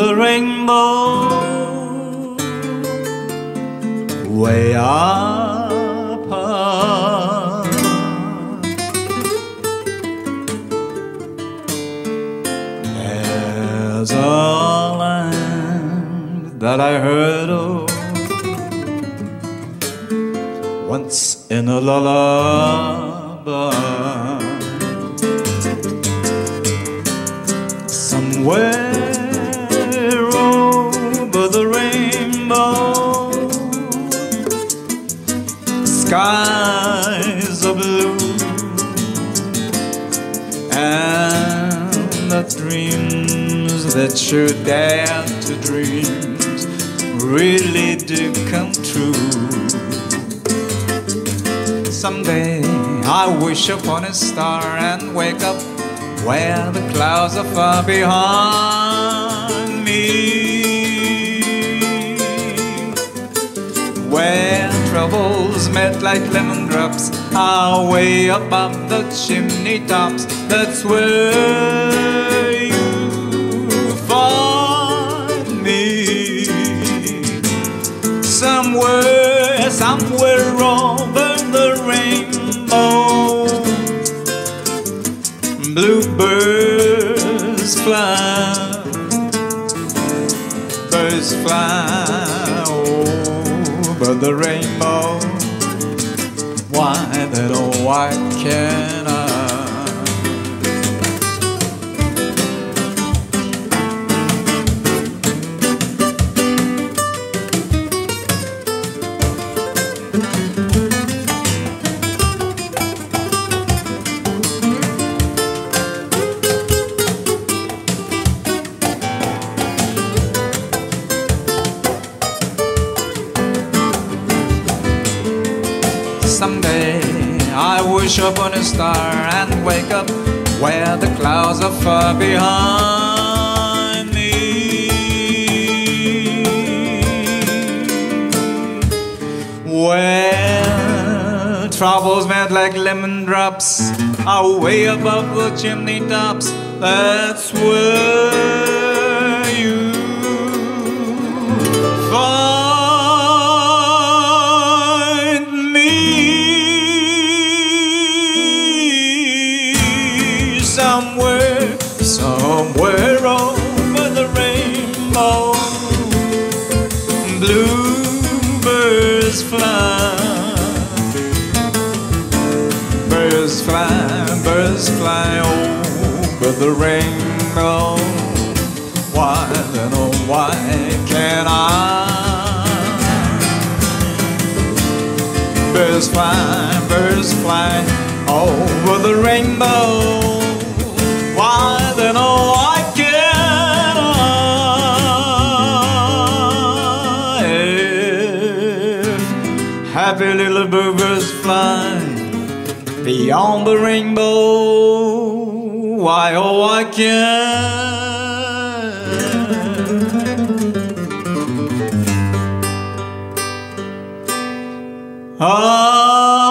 rainbow way up high. There's a land that I heard of once in a lullaby. Somewhere skies are blue, and the dreams that you dare to dream really do come true. Someday I wish upon a star and wake up where the clouds are far behind Troubles met like lemon drops are way above the chimney tops. That's where you find me. Somewhere, somewhere over the rainbow Bluebirds fly, birds fly the rainbow. Why then, oh, why can't Someday I wish upon a star and wake up where the clouds are far behind me. Where troubles melt like lemon drops are way above the chimney tops. That's where somewhere over the rainbow. Bluebirds fly, birds fly, birds fly over the rainbow. Why then, oh, why can't I? Birds fly, birds fly over the rainbow. Happy little birds fly beyond the rainbow, why, oh, why can't I? Ah.